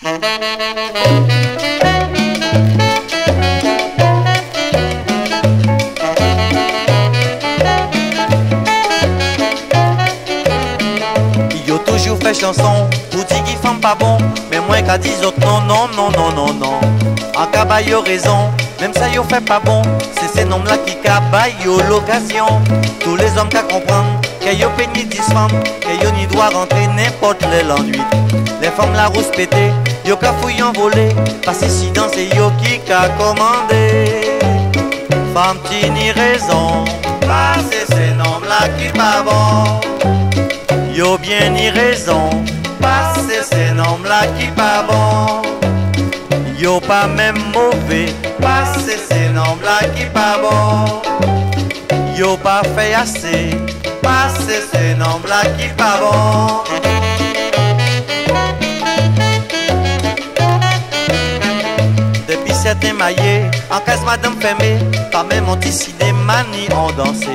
Yo toujours fait chanson pour dire qu'ils font pas bon. Mais moi qu'à 10 autres non, non, non, non, non, non. En cabas yo raison, même ça yo fait pas bon. C'est ces noms là qui cabas yo l'occasion. Tous les hommes qu'à comprendre Que yo péni 10 femmes Que yo ni doit rentrer n'importe l'ennui Les femmes la rousse pété Yo qu'à fouille en volé Parce que si dans c'est yo qui qu'a commandé Femme ni raison que ces noms là qui pas bon Yo bien ni raison, parce que c'est nom là qui pas bon. Yo pas même mauvais, parce que c'est nom là qui pas bon. Yo pas fait assez, parce que c'est nom là qui pas bon. En case madame fermée, pas même on décidé mani on dansé.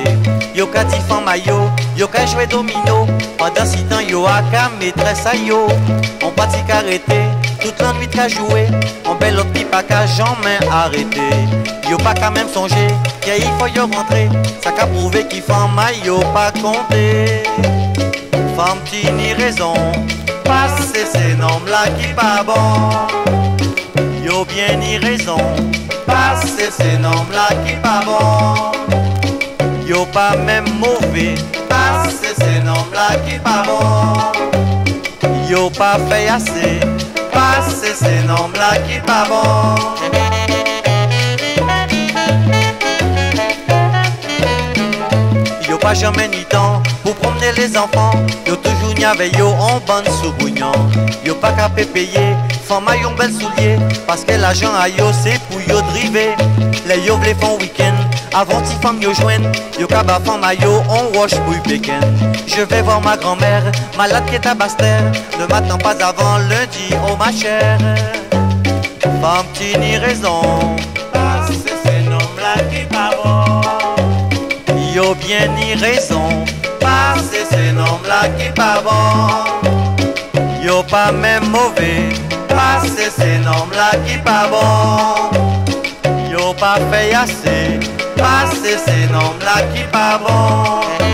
Yo ka fan maillot, yo ka joué domino, pendant si temps yo a ka maîtresse a yo. On parti arrêté, toute la nuit qu'a joué, on belle autre pipa qu'a jamais arrêté. Yo pas quand même songé, qu'il faut yo rentrer, ça qu'a prouvé qu'il fan maillot pas compté. Femme qui ni raison, parce que c'est nom là qui pas bon. Yo bien ni raison, que c'est nom là qui pas bon. Yo pas même mauvais, parce que c'est nom là qui pas bon. Yo pas fait assez, parce que c'est nom là qui pas bon. Pas jamais ni temps pour promener les enfants. Yo toujours n'y avait yo en bande sous bouillon. Yo pas qu'à payer, a yon bel soulier. Parce que l'argent a yo c'est pour yo driver. Les yo vle font week-end, avant ti femme yo joigne. Yo kaba a yo on wash bouille bacon. Je vais voir ma grand-mère, malade qui est à Bastère. Ne m'attends pas avant lundi, oh ma chère. Femme qui ni raison, parce c'est nom là qui bon. Yo bien ni raison, parce que c'est nom là qui bon. Yo pas même mauvais, que c'est nom là qui pas bon. Yo pas fait assez, que c'est nom là qui pas bon.